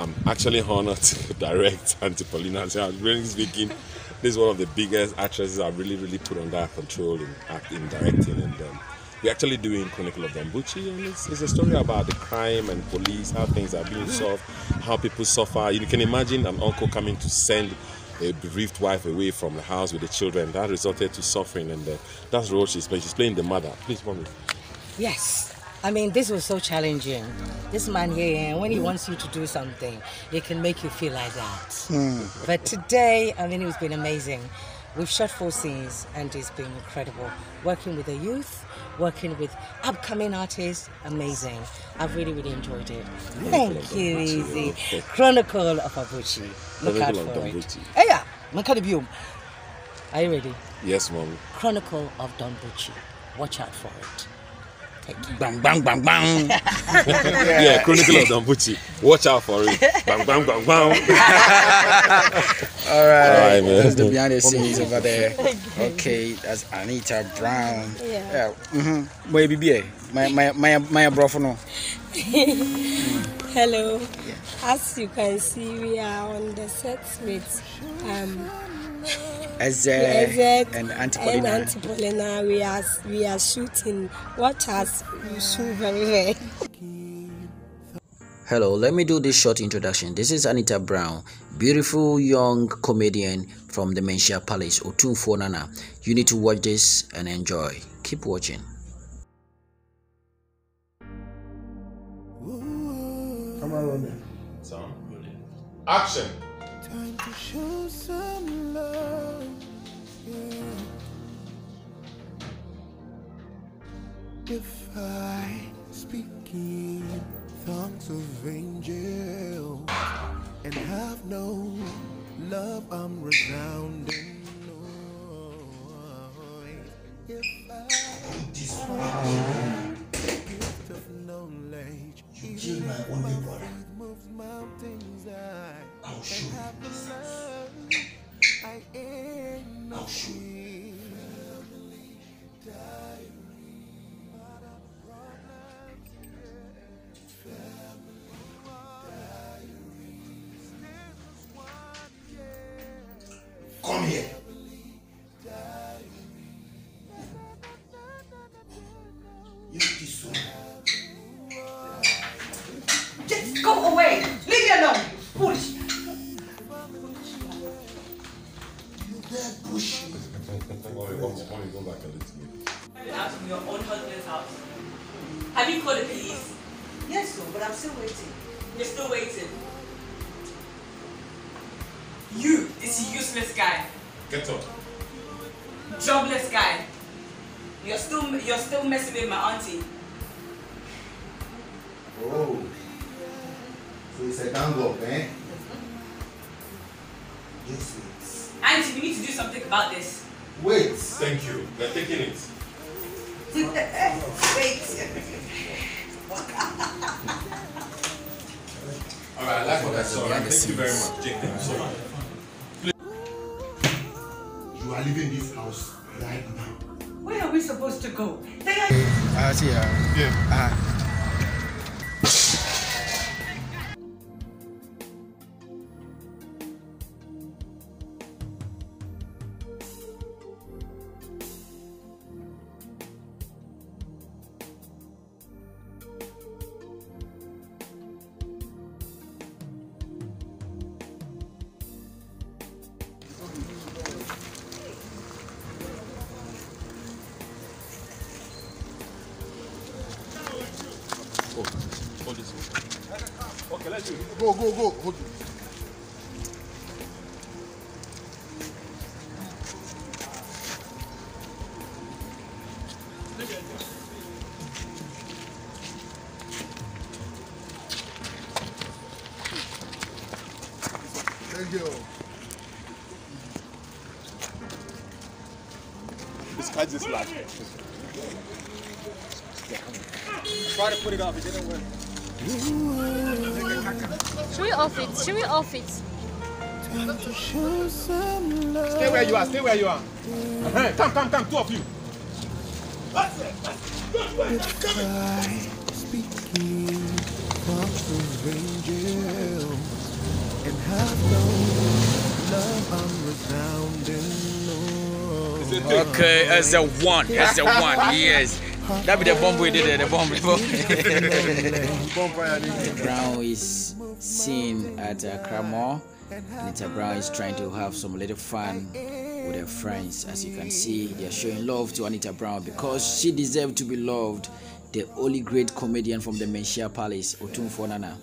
I'm actually honored to direct Auntie Paulina. So I'm really speaking. This is one of the biggest actresses I've really, really put under control in acting, directing, and um, we're actually doing Chronicle of Don Bucci, and it's, it's, a story about the crime and police, how things are being solved, how people suffer. You can imagine an uncle coming to send a bereaved wife away from the house with the children. That resulted to suffering, and uh, that's the role she's playing. She's playing the mother. Please, mommy. Yes. I mean, this was so challenging. This man here, when he wants you to do something, he can make you feel like that. Mm. But today, I mean, it's been amazing. We've shot four scenes and it's been incredible. Working with the youth, working with upcoming artists, amazing. I've really, really enjoyed it. Thank you, Easy. Chronicle of Abuchi. Look out for it. Hey, yeah, Are you ready? Yes, mom. Chronicle of Don Bucci. Watch out for it. Bang, bang, bang, bang. yeah. Chronicle of Don Bucci. Watch out for it. Bang, bang, bang, bang. All right. All right, man. That's the behind the scenes over there. Okay, that's Anita Brown. Yeah. yeah. Mm-hmm. My baby, my my my my bro no. Hello. Yeah. As you can see, we are on the set with um Uh, Ezek and Auntie Paulina. And Auntie Paulina, we are we are shooting. Watch us you shoot very well. Hello, let me do this short introduction. This is Anita Brown, beautiful young comedian from the Manhyia Palace, Otumfuo Nana. You need to watch this and enjoy. Keep watching. Come on, Action. Time to show some love. If I speak in tongues of angels and have no love, I'm resounding. Come here. Mommy, mommy, go back a little bit. Out of your own husband's house. Have you called the police? Yes, sir, but I'm still waiting. You're still waiting. You, this useless guy. Get up. Jobless guy. You're still you're still messing with my auntie. Oh. So it's a gang up, eh? Yes, yes. Auntie, we need to do something about this. Wait. Thank you. They're taking it. Wait. All right, I like what I saw. Thank you very much. Jake, thank you so much. You are leaving this house right now. Where are we supposed to go? They are. Ah, uh, see, uh, yeah. Uh, Go, go, go. Hold it. Thank you. This catch is like. Try to put it off, it didn't work. Should we off it? Should we off it? Stay where you are, stay where you are. Hey, come, come, come, two of you. That's it. That's it. Speaking of the angels and have no love unresounding. Okay, as a one, as a one, yes. That be the bomb we did it. The bomb. Before. Anita Brown is seen at uh, Cramo. Anita Brown is trying to have some little fun with her friends. As you can see, they are showing love to Anita Brown because she deserves to be loved. The only great comedian from the Manhyia Palace, Otumfuo Nana.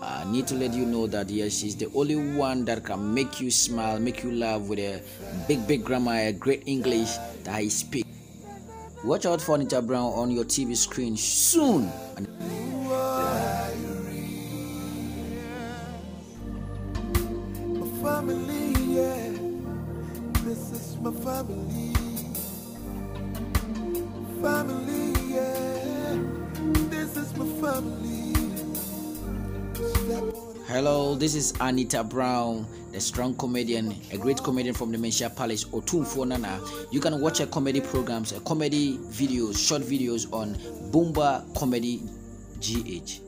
I need to let you know that yes, she's the only one that can make you smile, make you laugh with a big, big grammar, a great English that I speak. Watch out for Anita Brown on your TV screen soon. family, Hello, this is Anita Brown, the strong comedian, a great comedian from the Manhyia Palace, Otumfuo Nana. You can watch her comedy programs, her comedy videos, short videos on Bumba Comedy GH.